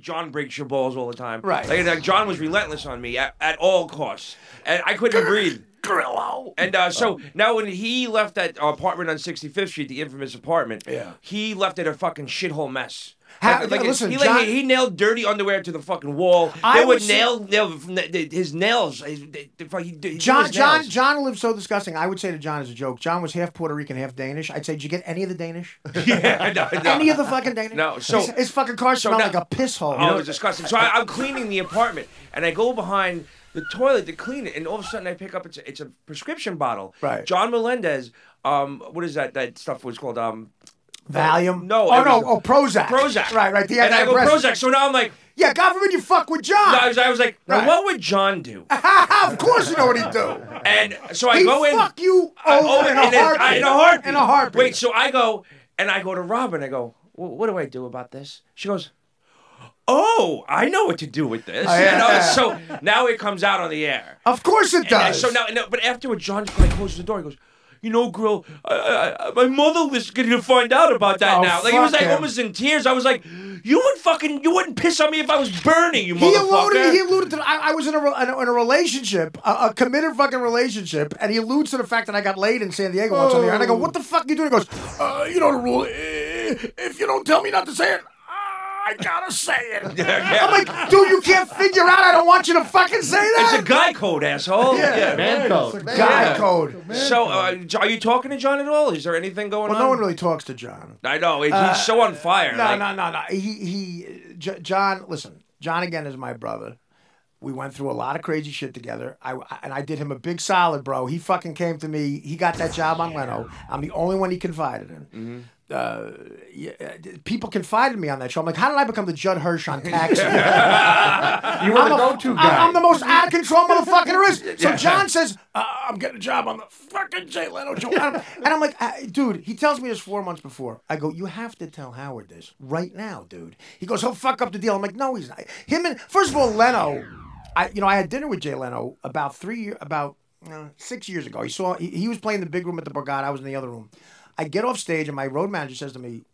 John breaks your balls all the time. Right. Like, like, John was relentless on me at, at all costs, and I couldn't breathe. And uh, so now when he left that apartment on 65th Street, the infamous apartment, Yeah. he left it a fucking shithole mess. Like- yeah, like, listen, he, John- he, he nailed dirty underwear to the fucking wall. I they would would nail, nail from the- the- his nails. His, the, the, fuck- he, he John, his John, nails. John lived so disgusting. I would say to John as a joke. John was half Puerto Rican, half Danish. I'd say, did you get any of the Danish? yeah, no, no. Any of the fucking Danish? No, so- his, his fucking car so smelled now- like a piss hole. Oh, it was disgusting. So I, I'm cleaning the apartment, and I go behind the toilet to clean it, and all of a sudden I pick up it's a, it's a prescription bottle. Right. John Melendez. Um, what is that? That stuff was called um. Valium. No. Oh no. was- Oh Prozac. Prozac. Right. Right. The and I go. Prozac. So now I'm like, Yeah. God forbid you fuck with John. no, I was, I was like, Right. what would John do? of course you know what he'd do. And so I He'd go in. fuck you over oh, in a and heartbeat. In a heartbeat. In a heartbeat. Wait. So I go and I go to Robin. I go, what do I do about this? She goes. Oh, I know what to do with this. Oh, yeah. You know, so now it comes out on the air. Of course it And does. so now, no, but afterward, John like closes the door. He goes, "You know, girl, I, I, my mother was going to find out about that Oh, now." Like he was like him. almost in tears. I was like, "You wouldn't fucking, you wouldn't piss on me if I was burning, you He motherfucker." alluded. He alluded to. I, I was in a, in a in a relationship, a, a committed fucking relationship, and he alludes to the fact that I got laid in San Diego once on the air. And I go, "What the fuck are you doing?" He goes, uh, "You know the rule. eh, If you don't tell me not to say it, I gotta say it." I'm like, "Dude, you can't figure out. I don't want you to fucking say that." it's a guy code, asshole. Yeah. Man code. guy Yeah. code. So, uh, are you talking to John at all? Is there anything going Well, on? Well, no one really talks to John. I know he- he's so on fire. No, like- no, no, no. He he. J- John, listen. John again is my brother. We went through a lot of crazy shit together. I and I did him a big solid, bro. He fucking came to me. He got that job on Leno. I'm the only one he confided in. Mm-hmm. Uh, yeah, people confided in me on that show. I'm like, how did I become the Judd Hirsch on taxi? You were I'm, the go-to I'm- guy. I'm the most out of control motherfucker there is. So John says, uh, I'm getting a job on the fucking Jay Leno show. And I'm, like, uh, dude, he tells me this four months before. I go, you have to tell Howard this right now, dude. He goes, he'll fuck up the deal. I'm like, no, he's not. Him and, first of all, Leno, I, you know, I had dinner with Jay Leno about three about uh, six years ago. He saw, he, he was playing the big room at the Borgata. I was in the other room. I get off stage and my road manager says to me,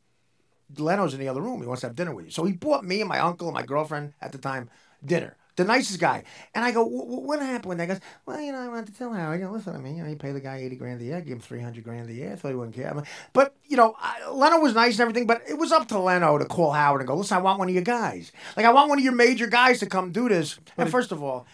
Leno's in the other room. He wants to have dinner with you. So he bought me and my uncle and my girlfriend at the time dinner. The nicest guy. And I go, "Wh- wh- what happened? And he goes, well, you know, I wanted to tell Howard, you know, listen to me. You know, you pay the guy 80 grand a year, give him 300 grand a year. I thought he wouldn't care. But, you know, I, Leno was nice and everything, but it was up to Leno to call Howard and go, listen, I want one of your guys. Like, I want one of your major guys to come do this. And first of all,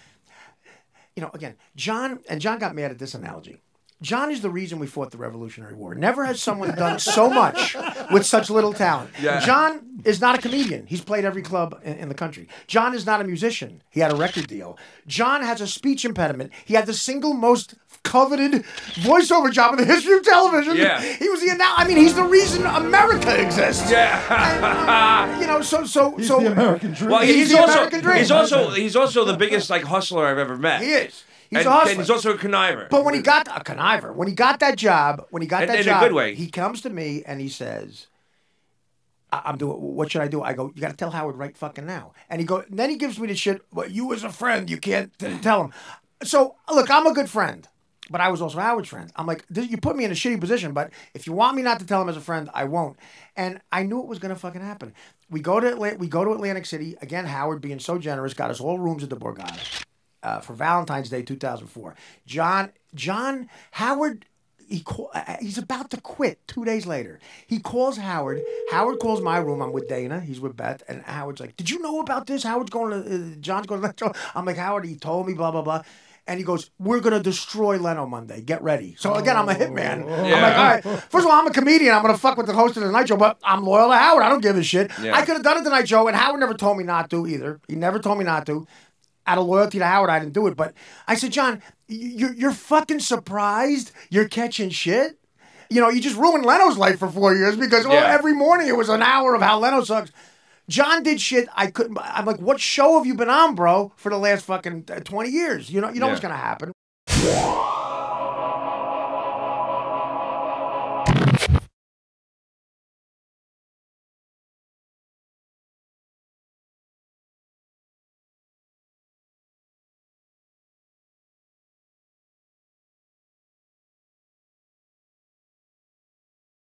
you know, again, John, and John got mad at this analogy. John is the reason we fought the Revolutionary War. Never has someone done so much with such little talent. Yeah. John is not a comedian. He's played every club in, in the country. John is not a musician. He had a record deal. John has a speech impediment. He had the single most coveted voiceover job in the history of television. Yeah. He was the annou- I mean, he's the reason America exists. Yeah. And, uh, you know, so so He's so the American dream. well, He's he's, the also American dream. he's also he's also the biggest like hustler I've ever met. he is. He's and, a hustler. and he's also a conniver. But when he got a conniver, when he got that job, when he got In- that in a job, good way. he comes to me and he says, "I'm doing. What should I do?" I go, "You got to tell Howard right fucking now." And he go, and then he gives me the shit. But you as a friend, you can't tell him. So look, I'm a good friend, but I was also Howard's friend. I'm like, you put me in a shitty position, but if you want me not to tell him as a friend, I won't. And I knew it was gonna fucking happen. We go to Atla- we go to Atlantic City again. Howard being so generous got us all rooms at the Borgata uh, for Valentine's Day 2004. John John Howard he call, uh, he's about to quit two days later. He calls Howard. Howard calls my room. I'm with Dana. He's with Beth. And Howard's like, "Did you know about this? Howard's going to uh, John's going to. I'm like, "Howard, he told me blah blah blah." And he goes, "We're gonna destroy Leno Monday. Get ready." So again, I'm a hitman. I'm like, "All right." First of all, I'm a comedian. I'm gonna fuck with the host of the night show, but I'm loyal to Howard. I don't give a shit. Yeah. I could have done it tonight show, and Howard never told me not to either. He never told me not to out of loyalty to Howard, I didn't do it. But I said, John, you're, you're fucking surprised you're catching shit? You know, you just ruined Leno's life for four years because Yeah. every morning it was an hour of how Leno sucks. John did shit I couldn't. I'm like, what show have you been on, bro, for the last fucking uh, 20 years? You know, you know what's gonna happen.